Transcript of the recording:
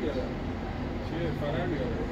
Yeah. 黎了